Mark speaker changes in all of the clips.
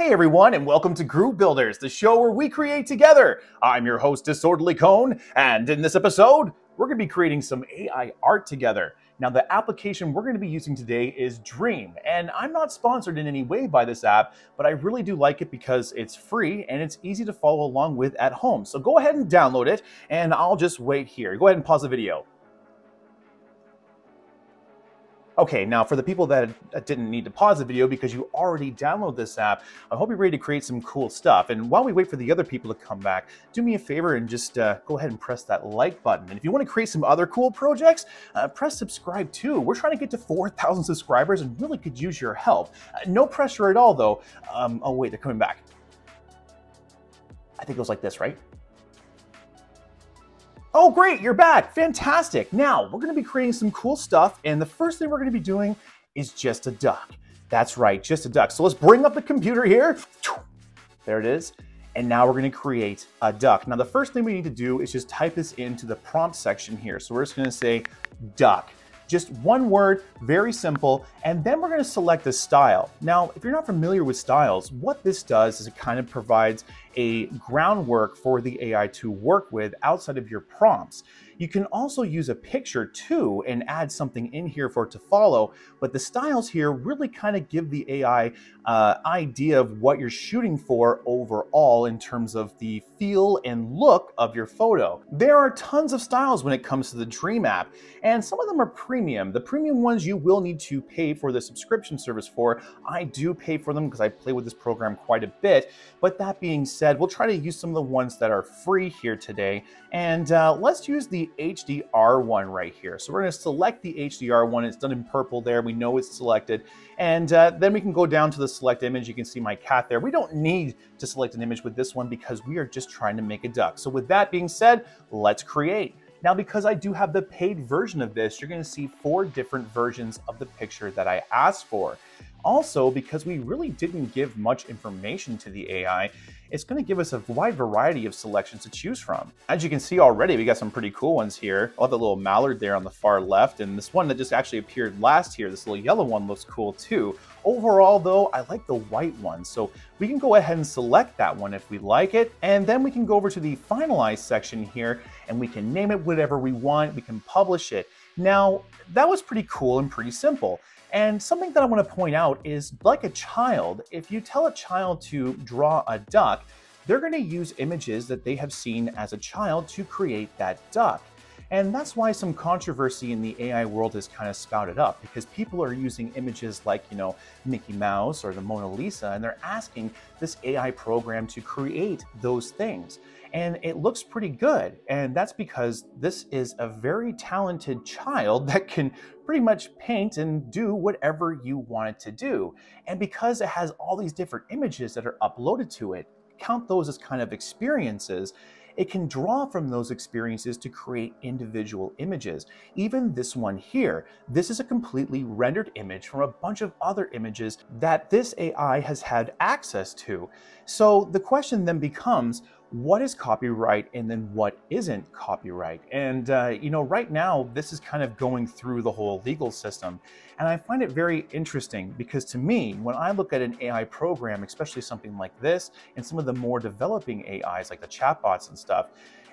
Speaker 1: Hey everyone, and welcome to Groove Builders, the show where we create together. I'm your host, Disorderly Cone, and in this episode, we're going to be creating some AI art together. Now, the application we're going to be using today is Dream, and I'm not sponsored in any way by this app, but I really do like it because it's free and it's easy to follow along with at home. So go ahead and download it, and I'll just wait here. Go ahead and pause the video. Okay, now for the people that didn't need to pause the video because you already downloaded this app, I hope you're ready to create some cool stuff. And while we wait for the other people to come back, do me a favor and just uh, go ahead and press that like button. And if you want to create some other cool projects, uh, press subscribe too. We're trying to get to 4,000 subscribers and really could use your help. Uh, no pressure at all though. Um, oh wait, they're coming back. I think it was like this, right? Oh, great, you're back. Fantastic. Now, we're going to be creating some cool stuff, and the first thing we're going to be doing is just a duck. That's right, just a duck. So let's bring up the computer here. There it is. And now we're going to create a duck. Now, the first thing we need to do is just type this into the prompt section here. So we're just going to say duck. Just one word, very simple, and then we're gonna select a style. Now, if you're not familiar with styles, what this does is it kind of provides a groundwork for the AI to work with outside of your prompts. You can also use a picture too and add something in here for it to follow, but the styles here really kind of give the AI uh, idea of what you're shooting for overall in terms of the feel and look of your photo. There are tons of styles when it comes to the Dream app, and some of them are premium. The premium ones you will need to pay for the subscription service for. I do pay for them because I play with this program quite a bit, but that being said, we'll try to use some of the ones that are free here today, and uh, let's use the HDR one right here. So we're going to select the HDR one. It's done in purple there. We know it's selected. And uh, then we can go down to the select image. You can see my cat there. We don't need to select an image with this one because we are just trying to make a duck. So with that being said, let's create. Now, because I do have the paid version of this, you're going to see four different versions of the picture that I asked for. Also, because we really didn't give much information to the AI, it's going to give us a wide variety of selections to choose from. As you can see already, we got some pretty cool ones here. I love the little mallard there on the far left, and this one that just actually appeared last here, this little yellow one looks cool too. Overall though, I like the white one, so we can go ahead and select that one if we like it, and then we can go over to the finalize section here, and we can name it whatever we want, we can publish it. Now, that was pretty cool and pretty simple. And something that I want to point out is like a child, if you tell a child to draw a duck, they're going to use images that they have seen as a child to create that duck. And that's why some controversy in the AI world has kind of spouted up because people are using images like, you know, Mickey Mouse or the Mona Lisa, and they're asking this AI program to create those things. And it looks pretty good. And that's because this is a very talented child that can pretty much paint and do whatever you want it to do. And because it has all these different images that are uploaded to it, count those as kind of experiences it can draw from those experiences to create individual images. Even this one here, this is a completely rendered image from a bunch of other images that this AI has had access to. So the question then becomes, what is copyright and then what isn't copyright. And, uh, you know, right now, this is kind of going through the whole legal system. And I find it very interesting because to me, when I look at an AI program, especially something like this, and some of the more developing AIs like the chatbots and stuff,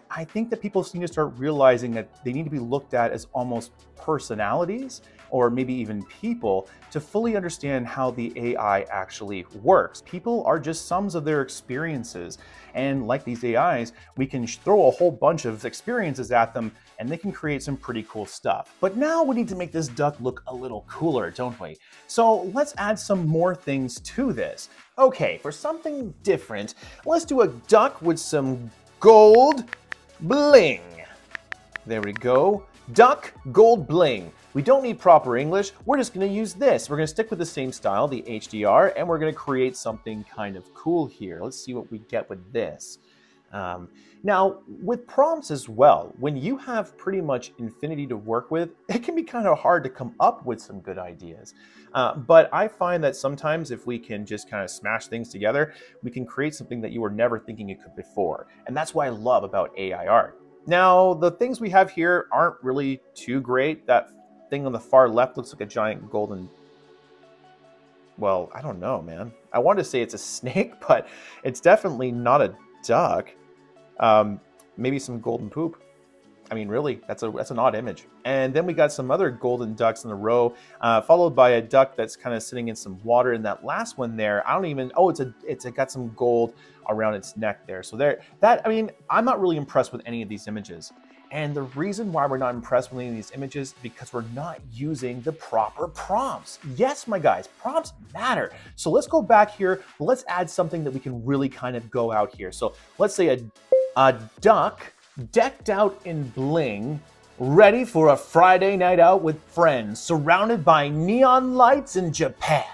Speaker 1: I think that people need to start realizing that they need to be looked at as almost personalities or maybe even people to fully understand how the AI actually works. People are just sums of their experiences. And like these AIs, we can throw a whole bunch of experiences at them and they can create some pretty cool stuff. But now we need to make this duck look a little cooler, don't we? So let's add some more things to this. Okay, for something different, let's do a duck with some gold bling. There we go. Duck gold bling. We don't need proper English. We're just going to use this. We're going to stick with the same style, the HDR, and we're going to create something kind of cool here. Let's see what we get with this. Um, now, with prompts as well, when you have pretty much infinity to work with, it can be kind of hard to come up with some good ideas. Uh, but I find that sometimes if we can just kind of smash things together, we can create something that you were never thinking it could before. And that's what I love about AI art. Now, the things we have here aren't really too great. That thing on the far left looks like a giant golden well, I don't know, man. I want to say it's a snake, but it's definitely not a duck. Um, maybe some golden poop. I mean, really, that's a that's an odd image. And then we got some other golden ducks in a row, uh, followed by a duck that's kind of sitting in some water. And that last one there, I don't even. Oh, it's a it's a, got some gold around its neck there. So there, that I mean, I'm not really impressed with any of these images. And the reason why we're not impressed with any of these images because we're not using the proper prompts. Yes, my guys, prompts matter. So let's go back here. Let's add something that we can really kind of go out here. So let's say a, a duck decked out in bling, ready for a Friday night out with friends, surrounded by neon lights in Japan.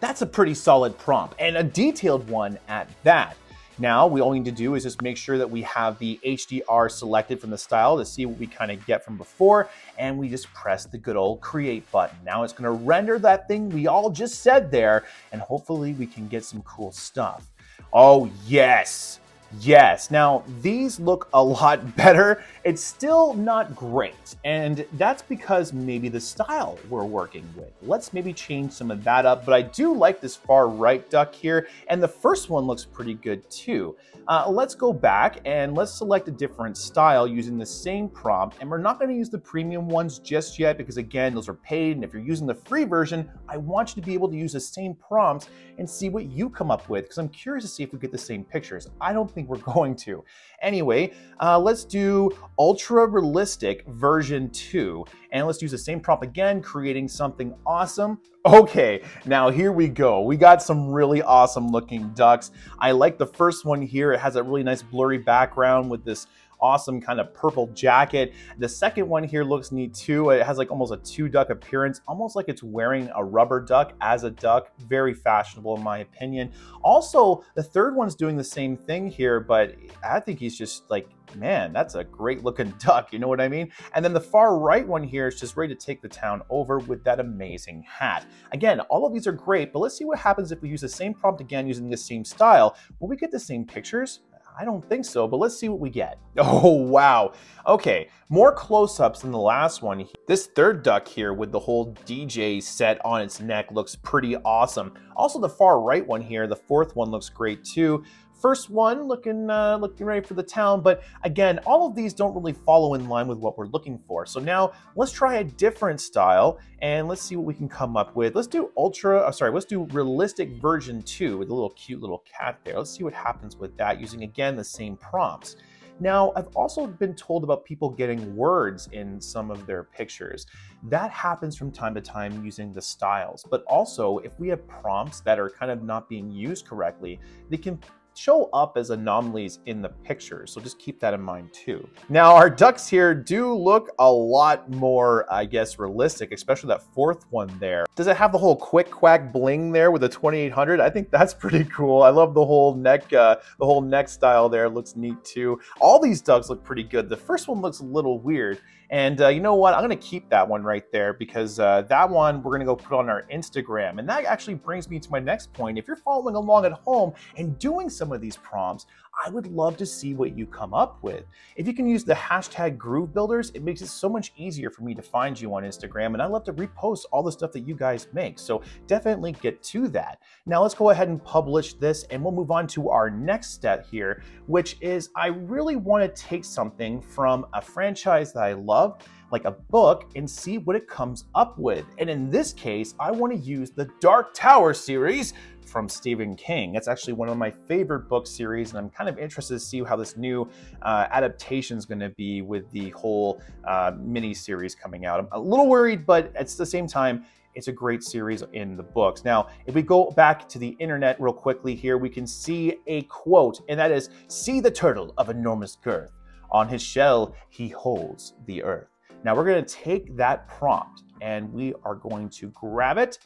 Speaker 1: That's a pretty solid prompt, and a detailed one at that. Now, we all need to do is just make sure that we have the HDR selected from the style to see what we kind of get from before, and we just press the good old create button. Now it's gonna render that thing we all just said there, and hopefully we can get some cool stuff. Oh yes, Yes, now these look a lot better. It's still not great, and that's because maybe the style we're working with. Let's maybe change some of that up, but I do like this far right duck here, and the first one looks pretty good too. Uh, let's go back and let's select a different style using the same prompt, and we're not gonna use the premium ones just yet because again, those are paid, and if you're using the free version, I want you to be able to use the same prompts and see what you come up with, because I'm curious to see if we get the same pictures. I don't think we're going to. Anyway, uh, let's do ultra realistic version 2 and let's use the same prompt again, creating something awesome. Okay, now here we go. We got some really awesome looking ducks. I like the first one here. It has a really nice blurry background with this awesome kind of purple jacket. The second one here looks neat too. It has like almost a two duck appearance, almost like it's wearing a rubber duck as a duck. Very fashionable in my opinion. Also, the third one's doing the same thing here, but I think he's just like man, that's a great looking duck, you know what I mean? And then the far right one here is just ready to take the town over with that amazing hat. Again, all of these are great, but let's see what happens if we use the same prompt again using the same style. Will we get the same pictures? I don't think so, but let's see what we get. Oh, wow. Okay, more close-ups than the last one. This third duck here with the whole DJ set on its neck looks pretty awesome. Also, the far right one here, the fourth one looks great too. First one looking uh, looking ready for the town, but again, all of these don't really follow in line with what we're looking for. So now let's try a different style and let's see what we can come up with. Let's do ultra, uh, sorry, let's do realistic version two with a little cute little cat there. Let's see what happens with that using again the same prompts. Now, I've also been told about people getting words in some of their pictures. That happens from time to time using the styles, but also if we have prompts that are kind of not being used correctly, they can show up as anomalies in the picture. So just keep that in mind too. Now our ducks here do look a lot more, I guess, realistic, especially that fourth one there. Does it have the whole quick quack bling there with the 2800? I think that's pretty cool. I love the whole neck, uh, the whole neck style there. Looks neat too. All these ducks look pretty good. The first one looks a little weird. And uh, you know what? I'm to keep that one right there because uh, that one we're to go put on our Instagram. And that actually brings me to my next point. If you're following along at home and doing some of these prompts, I would love to see what you come up with. If you can use the hashtag Groove Builders, it makes it so much easier for me to find you on Instagram, and I love to repost all the stuff that you guys make. So definitely get to that. Now let's go ahead and publish this, and we'll move on to our next step here, which is I really want to take something from a franchise that I love like a book and see what it comes up with. And in this case, I want to use the Dark Tower series from Stephen King. It's actually one of my favorite book series, and I'm kind of interested to see how this new uh, adaptation is going to be with the whole uh, mini series coming out. I'm a little worried, but at the same time, it's a great series in the books. Now, if we go back to the internet real quickly here, we can see a quote, and that is See the turtle of enormous girth. On his shell, he holds the earth. Now, we're going to take that prompt and we are going to grab it,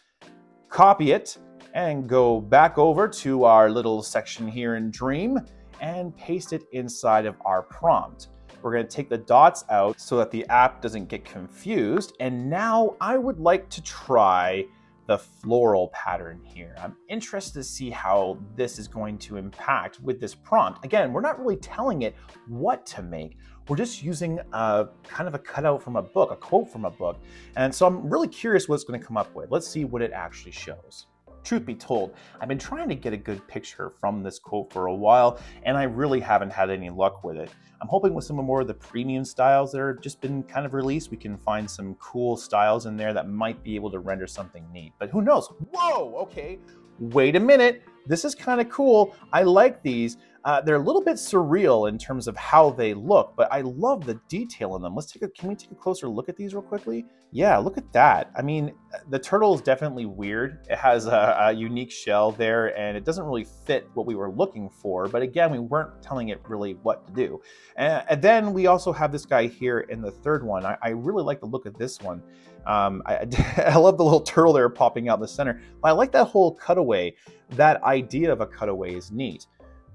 Speaker 1: copy it, and go back over to our little section here in Dream and paste it inside of our prompt. We're going to take the dots out so that the app doesn't get confused. And now I would like to try the floral pattern here. I'm interested to see how this is going to impact with this prompt. Again, we're not really telling it what to make. We're just using a kind of a cutout from a book, a quote from a book. And so I'm really curious what it's going to come up with. Let's see what it actually shows. Truth be told, I've been trying to get a good picture from this quote for a while, and I really haven't had any luck with it. I'm hoping with some of more of the premium styles that have just been kind of released, we can find some cool styles in there that might be able to render something neat. But who knows? Whoa, okay, wait a minute. This is kind of cool. I like these. Uh, they're a little bit surreal in terms of how they look, but I love the detail in them. Let's take a, can we take a closer look at these real quickly? Yeah, look at that. I mean, the turtle is definitely weird. It has a, a unique shell there and it doesn't really fit what we were looking for. But again, we weren't telling it really what to do. And, and then we also have this guy here in the third one. I, I really like the look of this one. Um, I, I, love the little turtle there popping out in the center. But I like that whole cutaway. That idea of a cutaway is neat.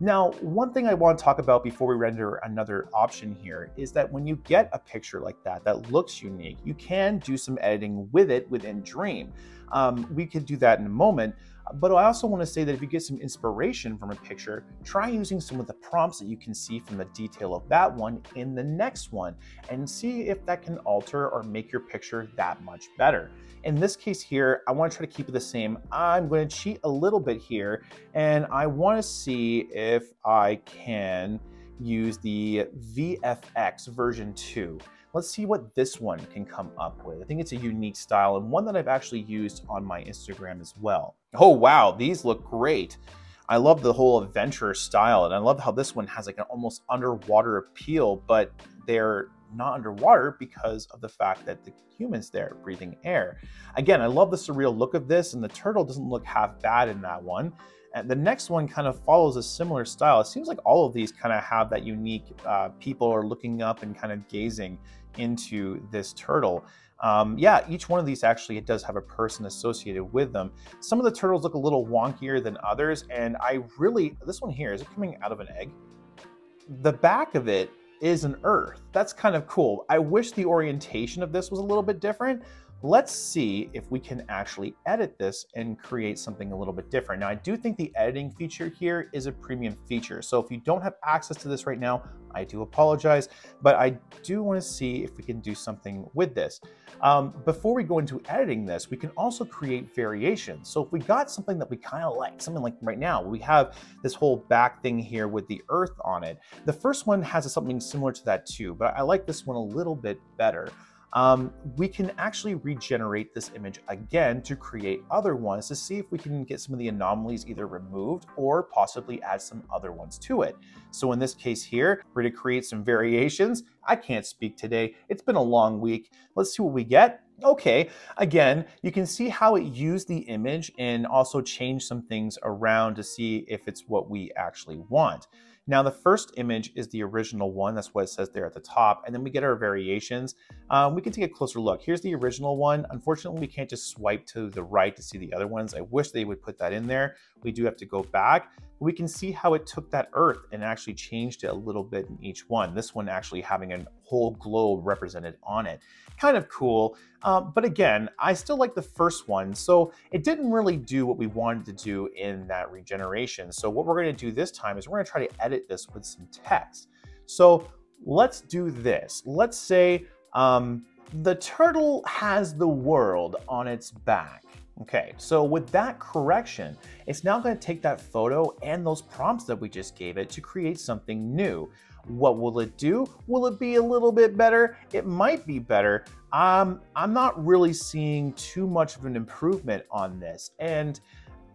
Speaker 1: Now, one thing I want to talk about before we render another option here is that when you get a picture like that, that looks unique, you can do some editing with it within Dream. Um, we could do that in a moment, but I also want to say that if you get some inspiration from a picture, try using some of the prompts that you can see from the detail of that one in the next one and see if that can alter or make your picture that much better. In this case here, I want to try to keep it the same. I'm going to cheat a little bit here and I want to see if I can use the VFX version 2. Let's see what this one can come up with. I think it's a unique style and one that I've actually used on my Instagram as well. Oh wow, these look great. I love the whole adventure style and I love how this one has like an almost underwater appeal, but they're not underwater because of the fact that the humans there breathing air. Again, I love the surreal look of this and the turtle doesn't look half bad in that one. And the next one kind of follows a similar style. It seems like all of these kind of have that unique uh, people are looking up and kind of gazing into this turtle. Um, yeah, each one of these actually it does have a person associated with them. Some of the turtles look a little wonkier than others, and I really, this one here, is it coming out of an egg? The back of it is an earth. That's kind of cool. I wish the orientation of this was a little bit different, Let's see if we can actually edit this and create something a little bit different. Now, I do think the editing feature here is a premium feature. So if you don't have access to this right now, I do apologize, but I do want to see if we can do something with this. Um, before we go into editing this, we can also create variations. So if we got something that we kind of like, something like right now, we have this whole back thing here with the earth on it. The first one has something similar to that too, but I like this one a little bit better um, we can actually regenerate this image again to create other ones to see if we can get some of the anomalies either removed or possibly add some other ones to it. So in this case here, we're gonna create some variations. I can't speak today. It's been a long week. Let's see what we get. Okay, again, you can see how it used the image and also changed some things around to see if it's what we actually want. Now the first image is the original one. That's what it says there at the top. And then we get our variations. Um, we can take a closer look. Here's the original one. Unfortunately, we can't just swipe to the right to see the other ones. I wish they would put that in there. We do have to go back. We can see how it took that earth and actually changed it a little bit in each one. This one actually having a whole globe represented on it. Kind of cool. Um, but again, I still like the first one. So it didn't really do what we wanted to do in that regeneration. So what we're going to do this time is we're going to try to edit this with some text. So let's do this. Let's say um, the turtle has the world on its back. Okay, so with that correction, it's now going to take that photo and those prompts that we just gave it to create something new. What will it do? Will it be a little bit better? It might be better. Um, I'm not really seeing too much of an improvement on this. And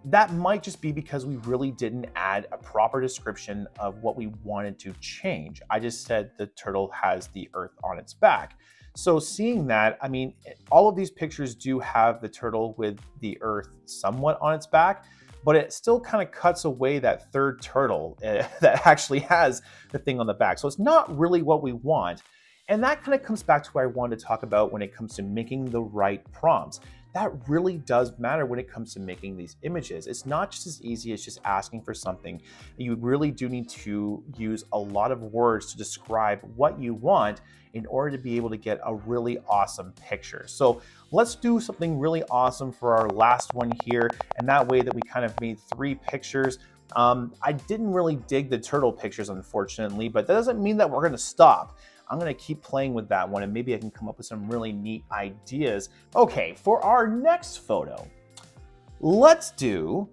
Speaker 1: that might just be because we really didn't add a proper description of what we wanted to change. I just said the turtle has the earth on its back. So seeing that, I mean, all of these pictures do have the turtle with the earth somewhat on its back, but it still kind of cuts away that third turtle uh, that actually has the thing on the back. So it's not really what we want. And that kind of comes back to what I wanted to talk about when it comes to making the right prompts. that really does matter when it comes to making these images. It's not just as easy as just asking for something. You really do need to use a lot of words to describe what you want in order to be able to get a really awesome picture. So let's do something really awesome for our last one here. And that way that we kind of made three pictures. Um, I didn't really dig the turtle pictures, unfortunately, but that doesn't mean that we're gonna stop. I'm gonna keep playing with that one and maybe I can come up with some really neat ideas. Okay, for our next photo, let's do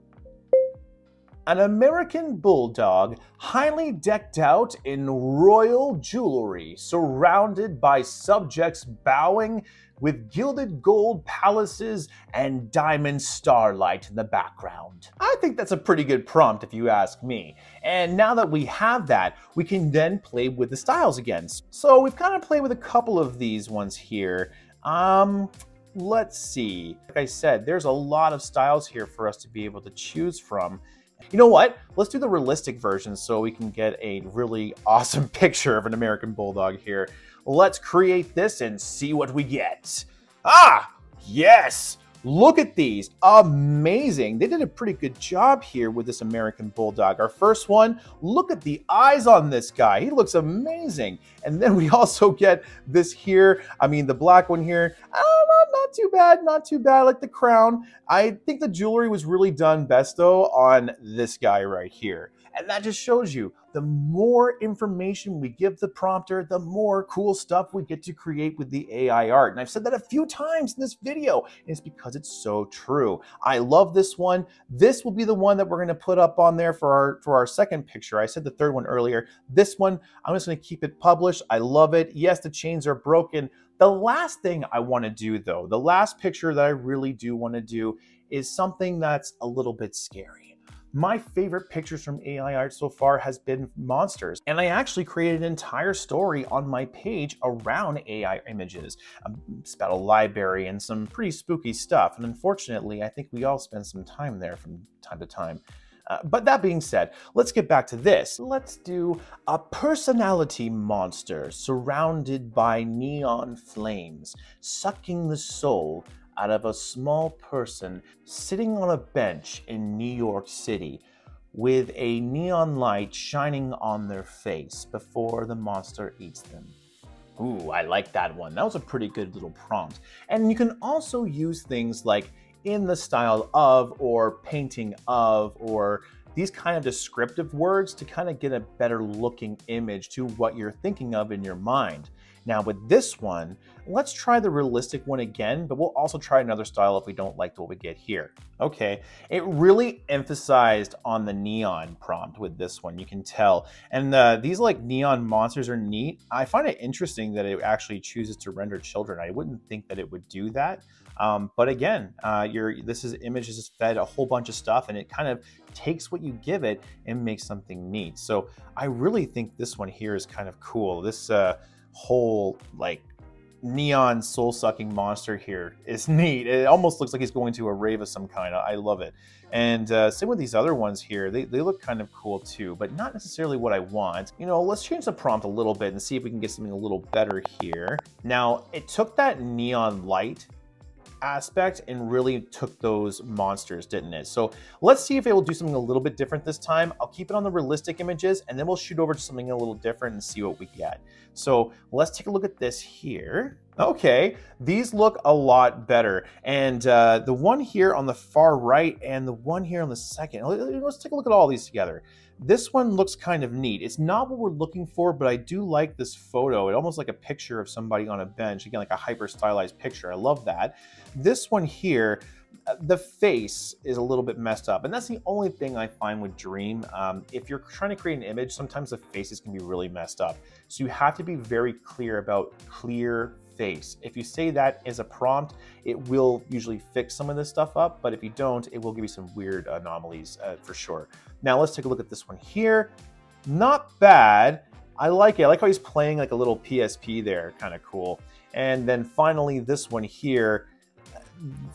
Speaker 1: an American bulldog highly decked out in royal jewelry, surrounded by subjects bowing with gilded gold palaces and diamond starlight in the background. I think that's a pretty good prompt if you ask me. And now that we have that, we can then play with the styles again. So we've kind of played with a couple of these ones here. Um, let's see. Like I said, there's a lot of styles here for us to be able to choose from. You know what? Let's do the realistic version so we can get a really awesome picture of an American Bulldog here. Let's create this and see what we get. Ah, yes! Look at these, amazing. They did a pretty good job here with this American Bulldog. Our first one, look at the eyes on this guy. He looks amazing. And then we also get this here, I mean the black one here, oh, not, not too bad, not too bad, like the crown. I think the jewelry was really done best though on this guy right here. And that just shows you the more information we give the prompter, the more cool stuff we get to create with the AI art. And I've said that a few times in this video, and it's because it's so true. I love this one. This will be the one that we're gonna put up on there for our, for our second picture. I said the third one earlier. This one, I'm just gonna keep it published. I love it. Yes, the chains are broken. The last thing I wanna do though, the last picture that I really do wanna do is something that's a little bit scary. My favorite pictures from AI art so far has been monsters, and I actually created an entire story on my page around AI images. Um, it's about a library and some pretty spooky stuff, and unfortunately, I think we all spend some time there from time to time. Uh, but that being said, let's get back to this. Let's do a personality monster surrounded by neon flames, sucking the soul out of a small person sitting on a bench in New York City with a neon light shining on their face before the monster eats them. Ooh, I like that one. That was a pretty good little prompt. And you can also use things like in the style of or painting of or these kind of descriptive words to kind of get a better looking image to what you're thinking of in your mind. Now with this one, let's try the realistic one again, but we'll also try another style if we don't like what we get here. Okay, it really emphasized on the neon prompt with this one, you can tell. And uh, these like neon monsters are neat. I find it interesting that it actually chooses to render children. I wouldn't think that it would do that. Um, but again, uh, your this is image is fed a whole bunch of stuff and it kind of takes what you give it and makes something neat. So I really think this one here is kind of cool. This uh, whole like neon soul sucking monster here is neat. It almost looks like he's going to a rave of some kind. I love it. And uh, same with these other ones here. They, they look kind of cool too, but not necessarily what I want. You know, let's change the prompt a little bit and see if we can get something a little better here. Now, it took that neon light aspect and really took those monsters, didn't it? So let's see if it will do something a little bit different this time. I'll keep it on the realistic images and then we'll shoot over to something a little different and see what we get. So let's take a look at this here. Okay, these look a lot better. And uh, the one here on the far right and the one here on the second, let's take a look at all these together. This one looks kind of neat. It's not what we're looking for, but I do like this photo. It almost like a picture of somebody on a bench. Again, like a hyper stylized picture. I love that. This one here, uh, the face is a little bit messed up. And that's the only thing I find with Dream. Um, if you're trying to create an image, sometimes the faces can be really messed up. So you have to be very clear about clear face. If you say that as a prompt, it will usually fix some of this stuff up, but if you don't, it will give you some weird anomalies uh, for sure. Now let's take a look at this one here. Not bad. I like it. I like how he's playing like a little PSP there. Kind of cool. And then finally this one here,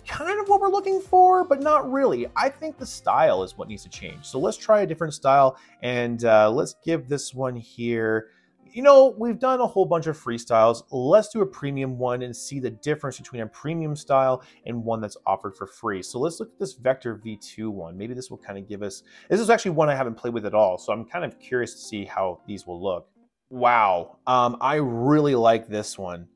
Speaker 1: kind of what we're looking for, but not really. I think the style is what needs to change. So let's try a different style and uh, let's give this one here you know, we've done a whole bunch of freestyles. Let's do a premium one and see the difference between a premium style and one that's offered for free. So let's look at this Vector V2 one. Maybe this will kind of give us, this is actually one I haven't played with at all. So I'm kind of curious to see how these will look. Wow, um, I really like this one.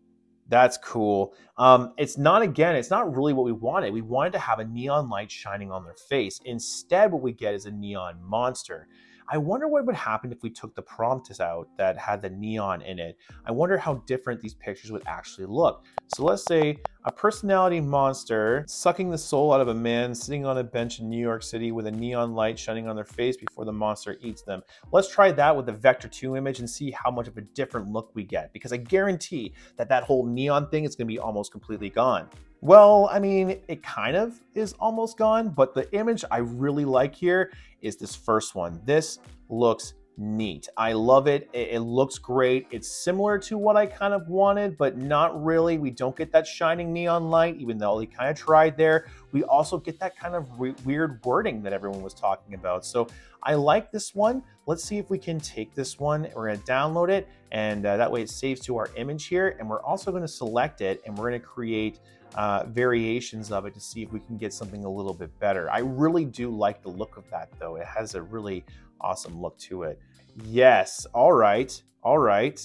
Speaker 1: That's cool. Um, it's not, again, it's not really what we wanted. We wanted to have a neon light shining on their face. Instead, what we get is a neon monster. I wonder what would happen if we took the prompts out that had the neon in it. I wonder how different these pictures would actually look. So let's say a personality monster sucking the soul out of a man sitting on a bench in New York City with a neon light shining on their face before the monster eats them. Let's try that with the Vector 2 image and see how much of a different look we get because I guarantee that that whole neon thing is going to be almost completely gone. Well, I mean, it kind of is almost gone, but the image I really like here is this first one. This looks neat. I love it. it. looks great. It's similar to what I kind of wanted, but not really. We don't get that shining neon light, even though they kind of tried there. We also get that kind of weird wording that everyone was talking about. So I like this one. Let's see if we can take this one. We're going to download it, and uh, that way it saves to our image here. And we're also going to select it, and we're going to create uh, variations of it to see if we can get something a little bit better. I really do like the look of that though. It has a really awesome look to it. Yes, all right, all right.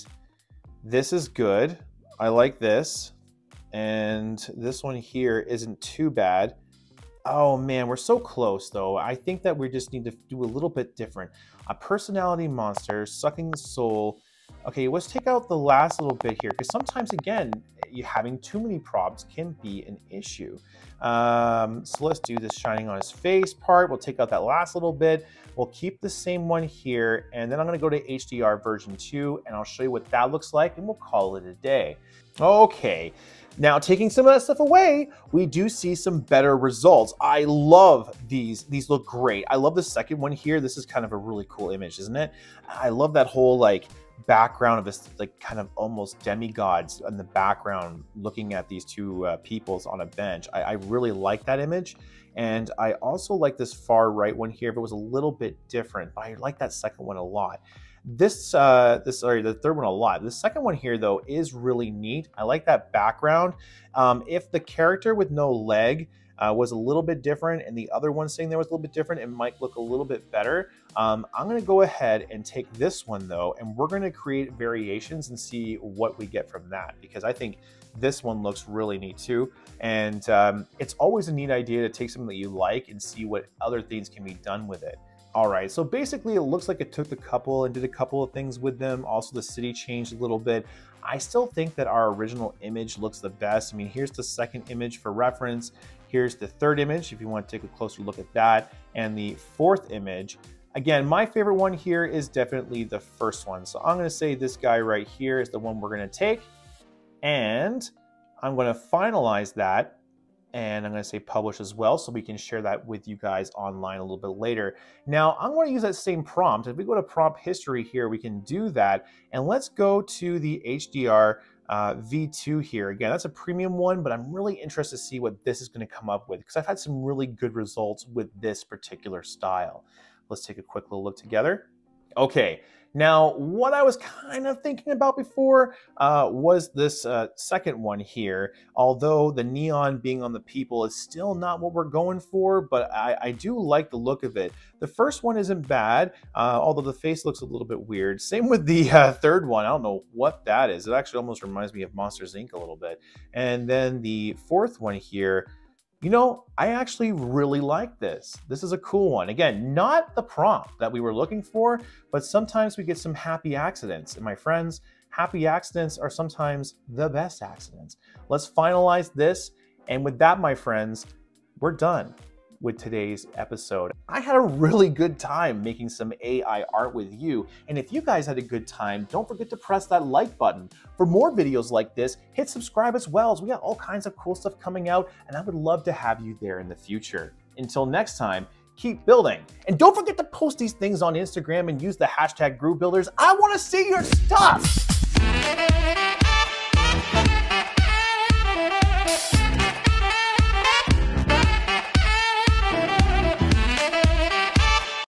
Speaker 1: This is good. I like this. And this one here isn't too bad. Oh man, we're so close though. I think that we just need to do a little bit different. A personality monster sucking the soul Okay, let's take out the last little bit here because sometimes, again, having too many props can be an issue. Um, so let's do this shining on his face part. We'll take out that last little bit. We'll keep the same one here, and then I'm gonna go to HDR version 2, and I'll show you what that looks like, and we'll call it a day. Okay, now taking some of that stuff away, we do see some better results. I love these. These look great. I love the second one here. This is kind of a really cool image, isn't it? I love that whole like background of this like kind of almost demigods in the background looking at these two uh, peoples on a bench. I, I, really like that image. And I also like this far right one here, but it was a little bit different, but I like that second one a lot. This, uh, this, sorry, the third one a lot. The second one here though is really neat. I like that background. Um, if the character with no leg uh, was a little bit different and the other one saying there was a little bit different, it might look a little bit better. Um, I'm gonna go ahead and take this one though, and we're gonna create variations and see what we get from that because I think this one looks really neat too. And um, it's always a neat idea to take something that you like and see what other things can be done with it. All right, so basically it looks like it took the couple and did a couple of things with them. Also the city changed a little bit. I still think that our original image looks the best. I mean, here's the second image for reference. Here's the third image, if you want to take a closer look at that, and the fourth image. Again, my favorite one here is definitely the first one. So I'm gonna say this guy right here is the one we're gonna take, and I'm gonna finalize that and I'm going to say publish as well so we can share that with you guys online a little bit later. Now, I'm going to use that same prompt. If we go to prompt history here, we can do that. And let's go to the HDR uh, V2 here. Again, that's a premium one, but I'm really interested to see what this is going to come up with because I've had some really good results with this particular style. Let's take a quick little look together. Okay, now, what I was kind of thinking about before uh, was this uh, second one here. Although the neon being on the people is still not what we're going for, but I, I do like the look of it. The first one isn't bad, uh, although the face looks a little bit weird. Same with the uh, third one. I don't know what that is. It actually almost reminds me of Monsters Inc. a little bit. And then the fourth one here, you know, I actually really like this. This is a cool one. Again, not the prompt that we were looking for, but sometimes we get some happy accidents. And my friends, happy accidents are sometimes the best accidents. Let's finalize this. And with that, my friends, we're done with today's episode. I had a really good time making some AI art with you, and if you guys had a good time, don't forget to press that like button. For more videos like this, hit subscribe as well, as we got all kinds of cool stuff coming out, and I would love to have you there in the future. Until next time, keep building. And don't forget to post these things on Instagram and use the hashtag GrooveBuilders. I wanna see your stuff!